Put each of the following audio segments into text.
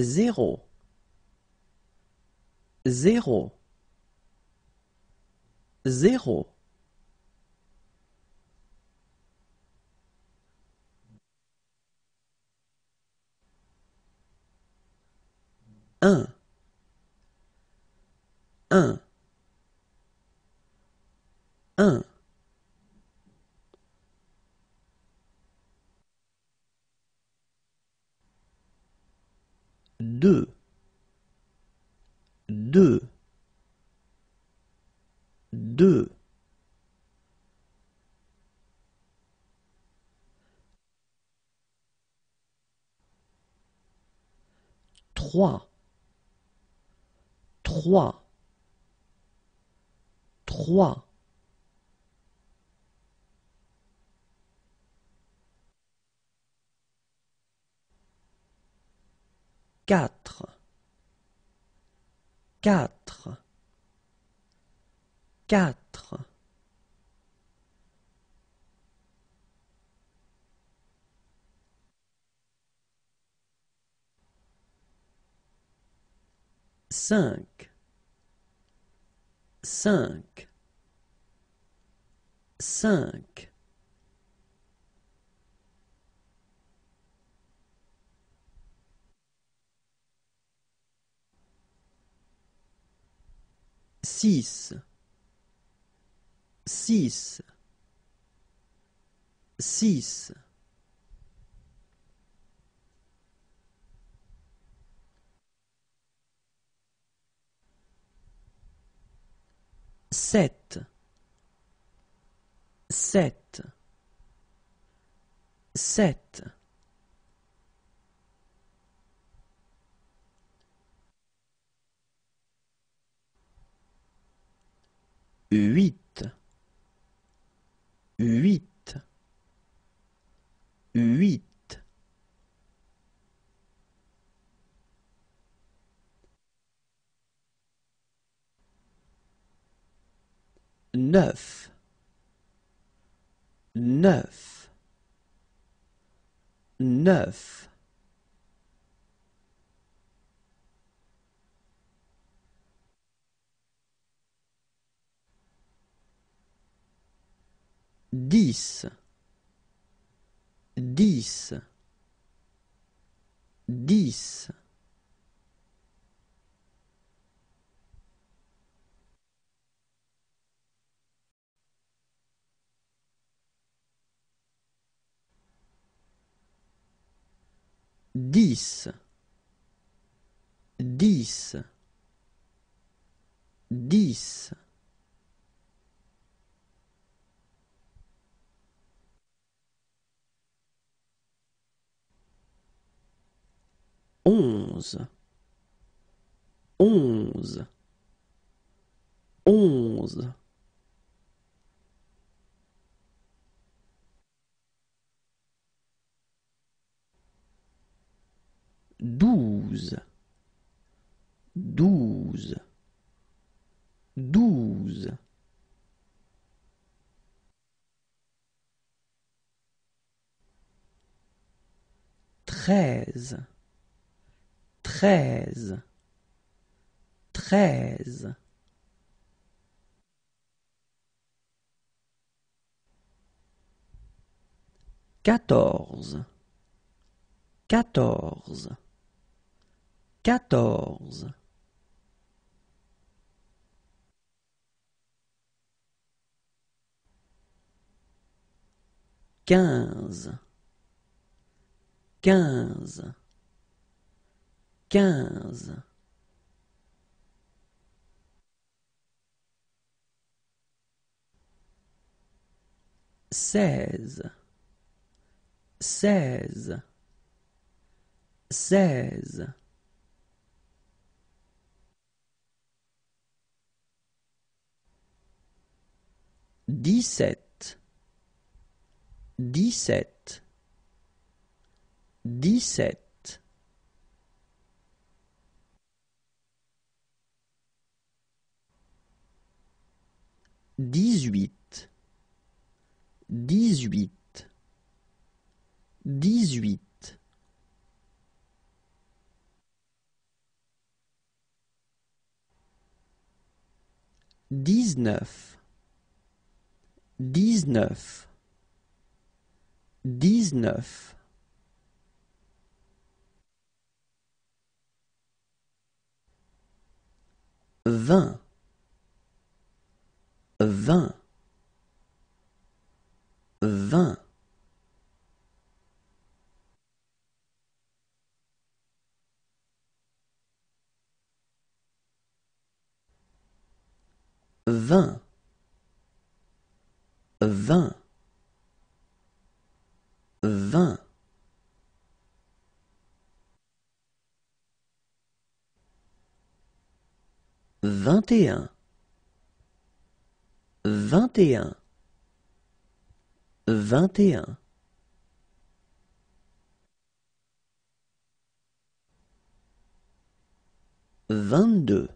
zéro, zéro, zéro. Un, un, un. deux, deux, deux. Trois, trois, trois. quatre, quatre, quatre. Cinq, cinq, cinq. six, six, six. Sept, sept, sept. huit, huit, huit. Neuf, neuf, neuf. dix, dix, dix. Dix, dix, dix. onze, onze, onze. Douze, douze, douze. Treize. Treize, treize. Quatorze, quatorze, quatorze. Quinze, quinze quinze. Seize, seize, seize. dix-sept, dix-sept, dix-sept. Dix-huit, dix-huit, dix-huit. Dix-neuf, dix-neuf, dix-neuf, vingt, vingt, vingt. vingt, vingt, vingt. Vingt et un, vingt et un, vingt et un. Vingt-deux,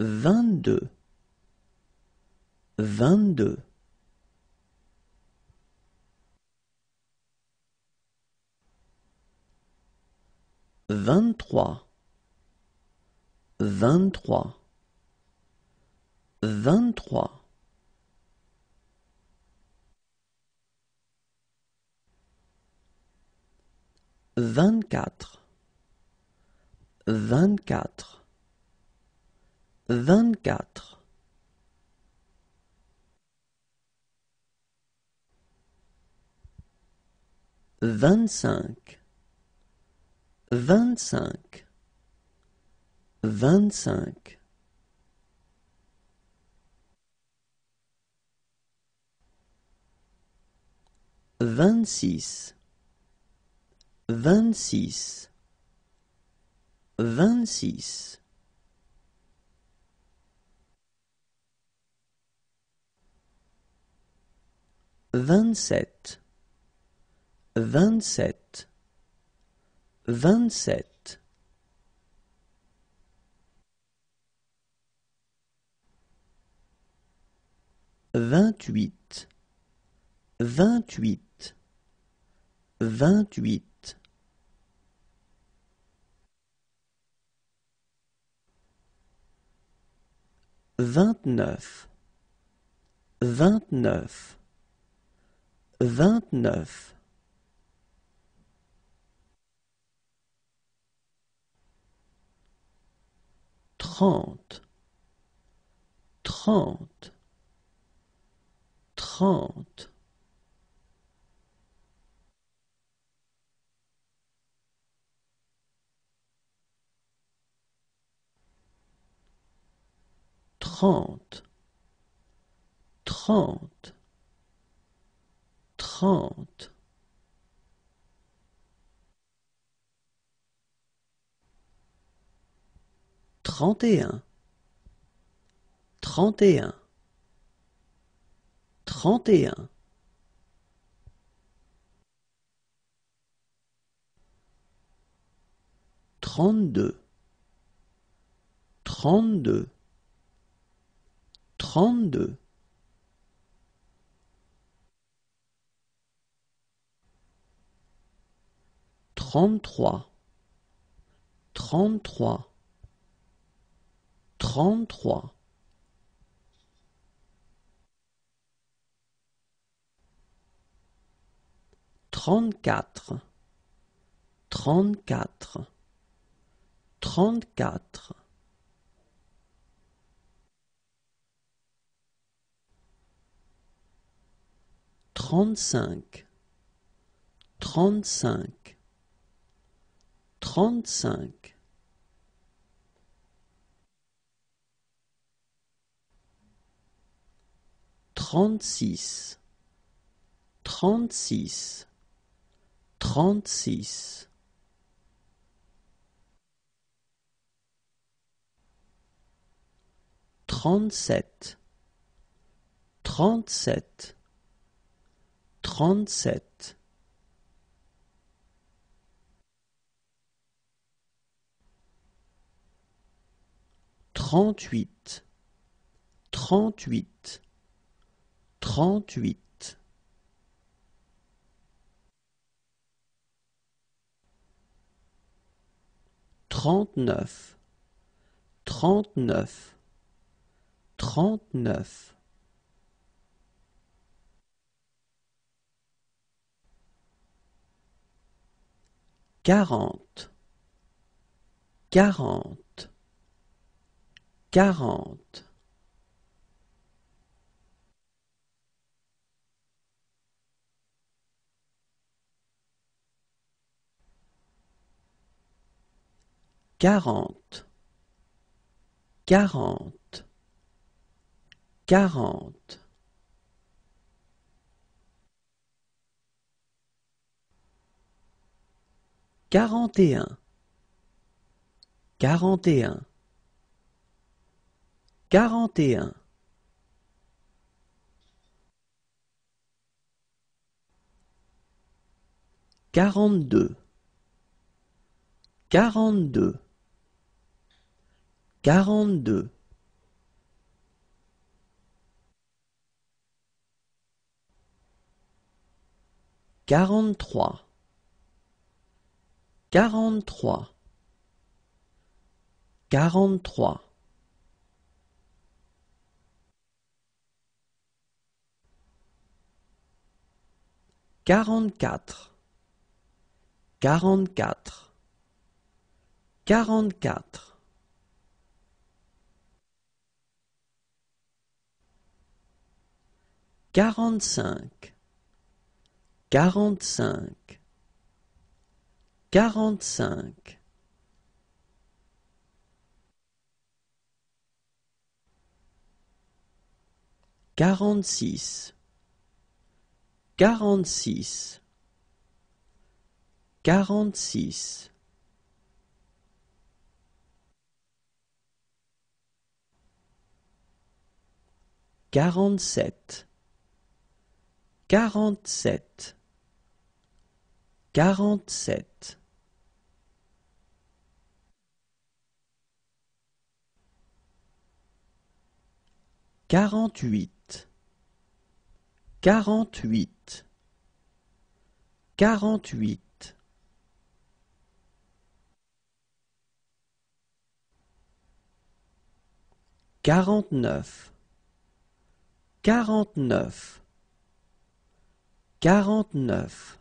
vingt-deux, vingt-deux. Vingt-trois, vingt-trois, vingt-trois. Vingt-quatre, vingt-quatre, vingt-quatre. Vingt-cinq, vingt-cinq, vingt-cinq. Vingt-six, vingt-six, vingt-six. Vingt-sept, vingt-sept, vingt-sept. Vingt-huit, vingt-huit, vingt-huit. Vingt-neuf, vingt-neuf, vingt-neuf. Trente, trente, trente. Trente, trente, trente. Trente et un, trente et un, trente et un. Trente-deux, trente-deux, trente-deux. Trente-trois, trente-trois, trente-trois. Trente-quatre, trente-quatre, trente-quatre. Trente-cinq, trente-cinq, trente-cinq. Trente-six, trente-six, trente-six. Trente-sept, trente-sept, trente-sept. Trente-huit, trente-huit, trente-huit. Trente-neuf, trente-neuf, trente-neuf, quarante, quarante, quarante. Quarante, quarante, quarante. Quarante et un, quarante et un, quarante et un. Quarante-deux, quarante-deux, quarante-deux. Quarante-trois, quarante-trois, quarante-trois. Quarante-quatre, quarante-quatre, quarante-quatre. Quarante-cinq, quarante-cinq, quarante-cinq. Quarante-six, quarante-six, quarante-six. Quarante-sept, quarante-sept, quarante-sept. Quarante-huit, quarante-huit, quarante-huit. Quarante-neuf, quarante-neuf, quarante-neuf.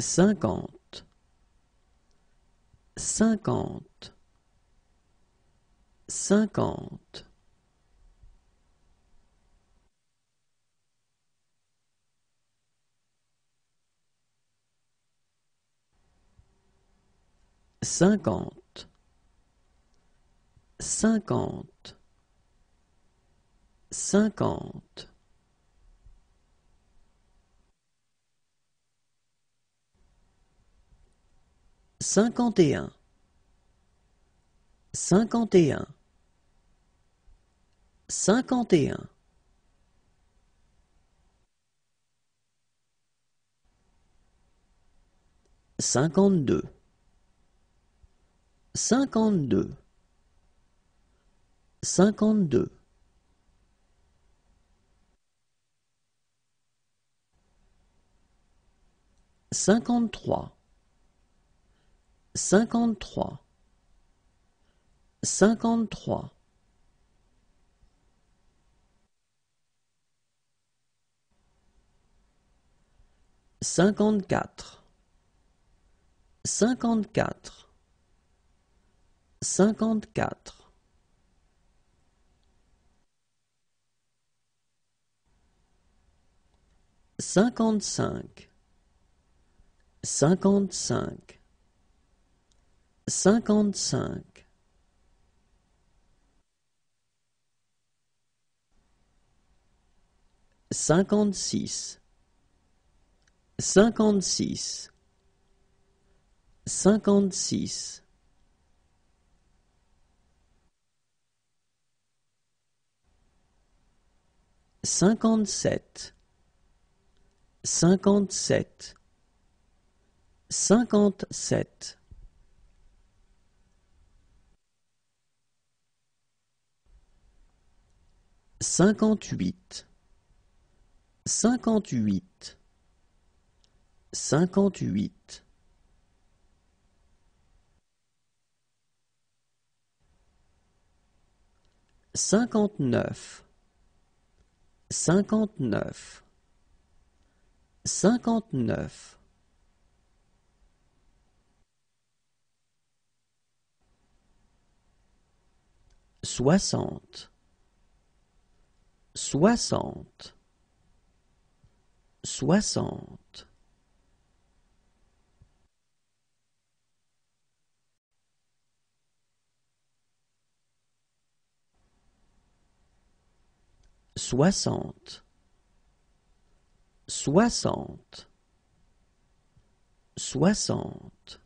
Cinquante, cinquante, cinquante. Cinquante, cinquante, cinquante. Cinquante et un, cinquante et un, cinquante et un. Cinquante-deux, cinquante-deux, cinquante-deux. Cinquante-trois, cinquante-trois, cinquante-trois. Cinquante-quatre, cinquante-quatre, cinquante-quatre. Cinquante-cinq, cinquante-cinq, cinquante-cinq. Cinquante-six, cinquante-six, cinquante-six. Cinquante-sept, cinquante-sept, cinquante-sept. cinquante-huit, cinquante-huit, cinquante-huit, cinquante-neuf, cinquante-neuf, cinquante-neuf. Soixante, soixante, soixante. soixante, soixante, soixante.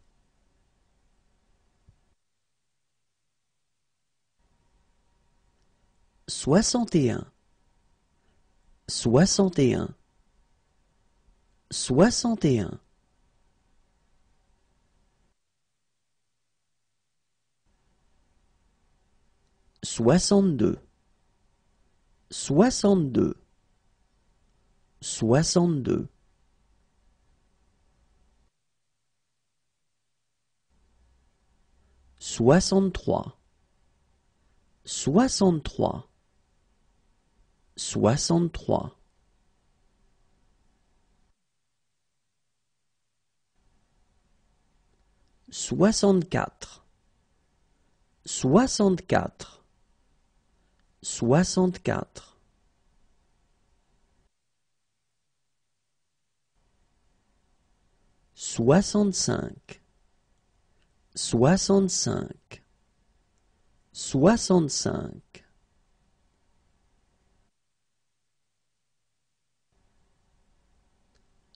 Soixante et un, soixante et un, soixante et un. Soixante-deux, soixante-deux, soixante-deux. Soixante-trois, soixante-trois, soixante-trois. Soixante-quatre, soixante-quatre, soixante-quatre. Soixante-cinq, soixante-cinq, soixante-cinq.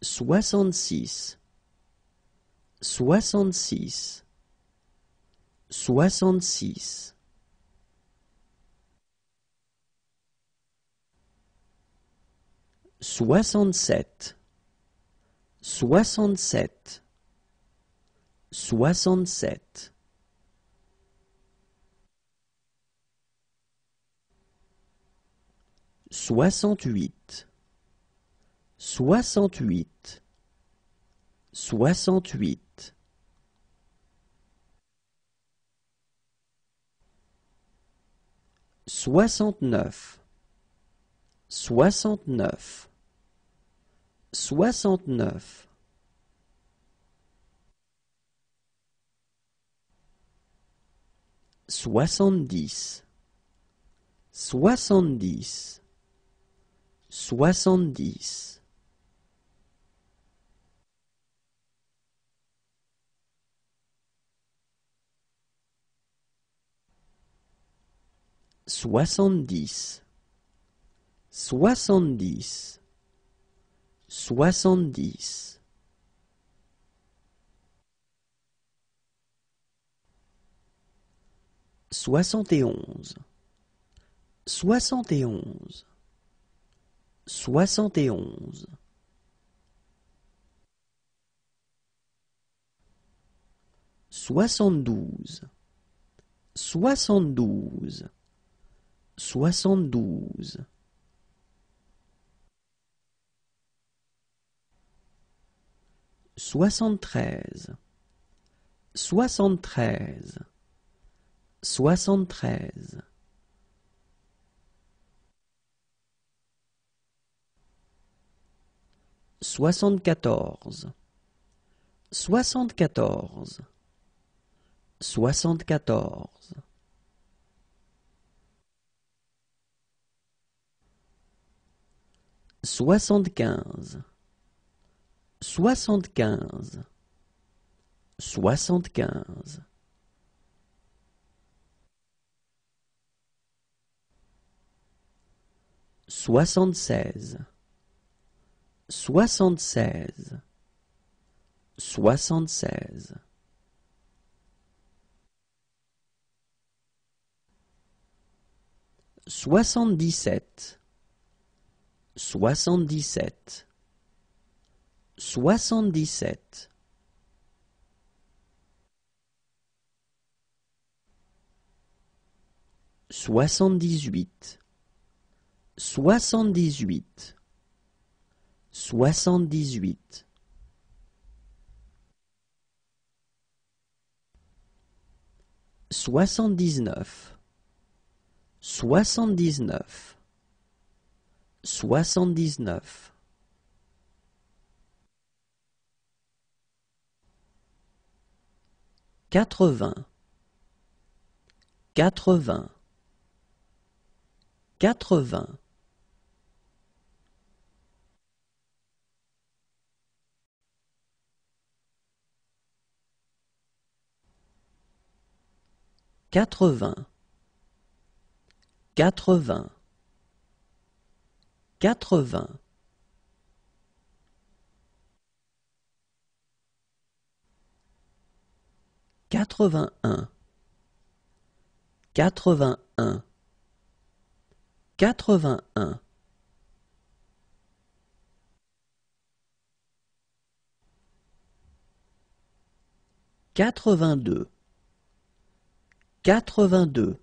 Soixante-six, soixante-six, soixante-six. Soixante-sept, soixante-sept, soixante-sept. Soixante-huit, soixante-huit, soixante-huit. Soixante-neuf, soixante-neuf, soixante-neuf. Soixante-dix, soixante-dix, soixante-dix. Soixante-dix, soixante-dix, soixante-dix. Soixante et onze, soixante et onze, soixante et onze. Soixante-douze, soixante-douze, soixante-douze. Soixante-treize, soixante-treize, soixante-treize. Soixante-quatorze, soixante-quatorze, soixante-quatorze. Soixante-quinze, soixante-quinze, soixante-quinze. Soixante-seize, soixante-seize, soixante-seize. Soixante-dix-sept, soixante-dix-sept, soixante-dix-sept. Soixante-dix-huit, soixante-dix-huit, soixante-dix-huit. Soixante-dix-neuf, soixante-dix-neuf, soixante-dix-neuf, quatre-vingts, quatre-vingts, quatre-vingts, quatre-vingts, quatre-vingts, quatre-vingts, quatre-vingt-un, quatre-vingt-un, quatre-vingt-un, quatre-vingt-deux, quatre-vingt-deux,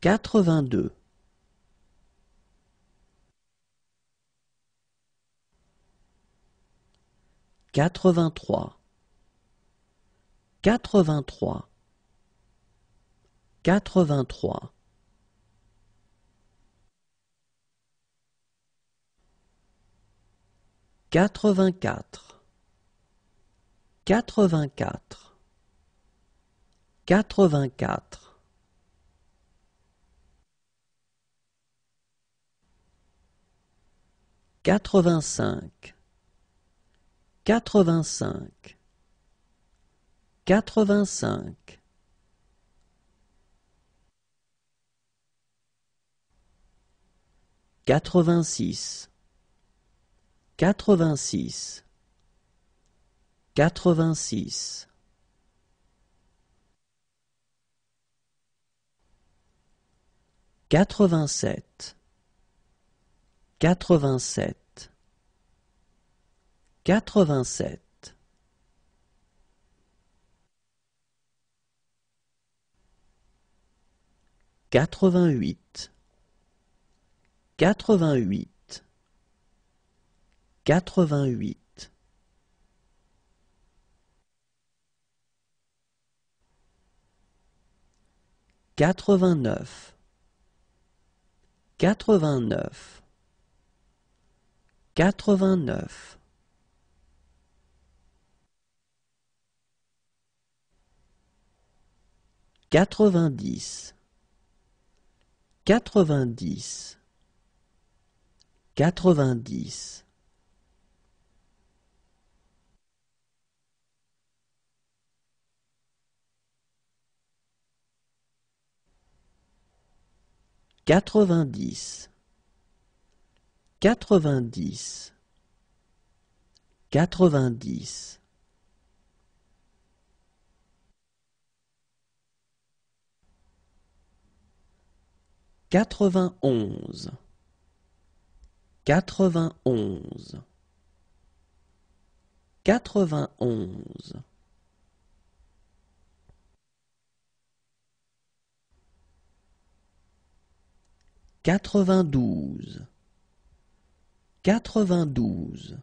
quatre-vingt-deux, quatre-vingt-trois, quatre-vingt-trois, quatre-vingt-trois, quatre-vingt-quatre, quatre-vingt-quatre, quatre-vingt-quatre, quatre-vingt-cinq, quatre-vingt-cinq, quatre-vingt-cinq, quatre-vingt-six, quatre-vingt-six, quatre-vingt-six, quatre-vingt-sept, quatre-vingt-sept, quatre-vingt-sept, quatre-vingt-huit, quatre-vingt-huit, quatre-vingt-huit, quatre-vingt-neuf, quatre-vingt-neuf, quatre-vingt-neuf, quatre-vingt-dix, quatre-vingt-dix, quatre-vingt-dix, quatre-vingt-dix, quatre-vingt-dix, quatre-vingt-dix, quatre-vingt-onze, quatre-vingt-onze, quatre-vingt-onze, quatre-vingt-douze, quatre-vingt-douze,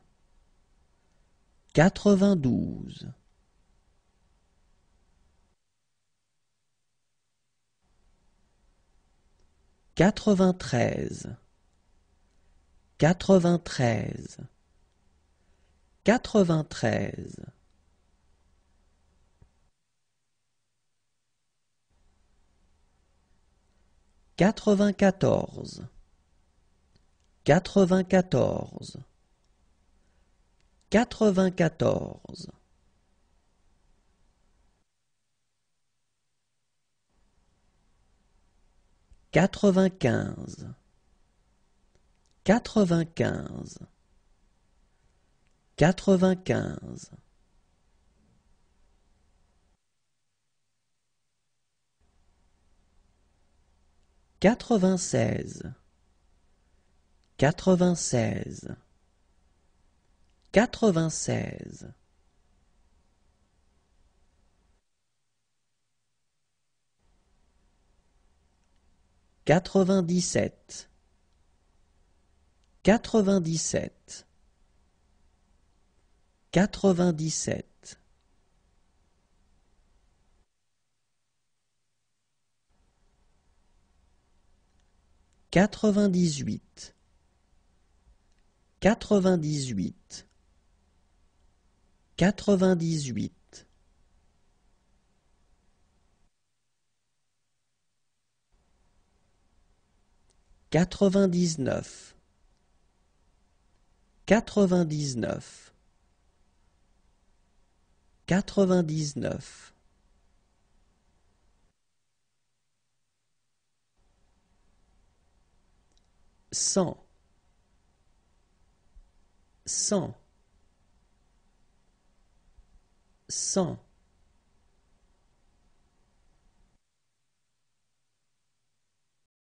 quatre-vingt-douze, quatre-vingt-treize, quatre-vingt-treize, quatre-vingt-treize, quatre-vingt-quatorze, quatre-vingt-quatorze, quatre-vingt-quatorze, quatre-vingt-quinze, quatre-vingt-quinze, quatre-vingt-quinze, quatre-vingt-seize, quatre-vingt-seize, quatre-vingt-seize, quatre-vingt-dix-sept, quatre-vingt-dix-sept, quatre-vingt-dix-sept, quatre-vingt-dix-huit, quatre-vingt-dix-huit, quatre-vingt-dix-huit, quatre-vingt-dix-neuf, quatre-vingt-dix-neuf, quatre-vingt-dix-neuf, cent, cent, cent,